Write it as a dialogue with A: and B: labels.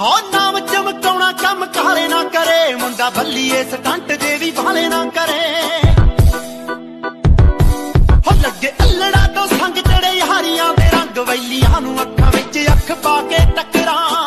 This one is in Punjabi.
A: ਹੋ, ਨਾਮ ਚਮਕਾਉਣਾ ਕੰਮ ਕਾਲੇ ਨਾ ਕਰੇ। ਮੁੰਡਾ ਬੱਲੀਏ, ਸਟੰਟ ਦੇ ਵੀ ਭਾਲੇ ਨਾ ਕਰੇ। ਹੋ ਲੱਗੇ ਅਲੜਾ ਤੋਂ ਸੰਗ ਚੜੇ ਹਾਰੀਆਂ ਦੇ ਰੰਗ, ਵੈਲੀਆਂ ਨੂੰ ਅੱਖਾਂ ਵਿੱਚ ਅੱਖ ਪਾ ਕੇ ਟੱਕਰਾਂ।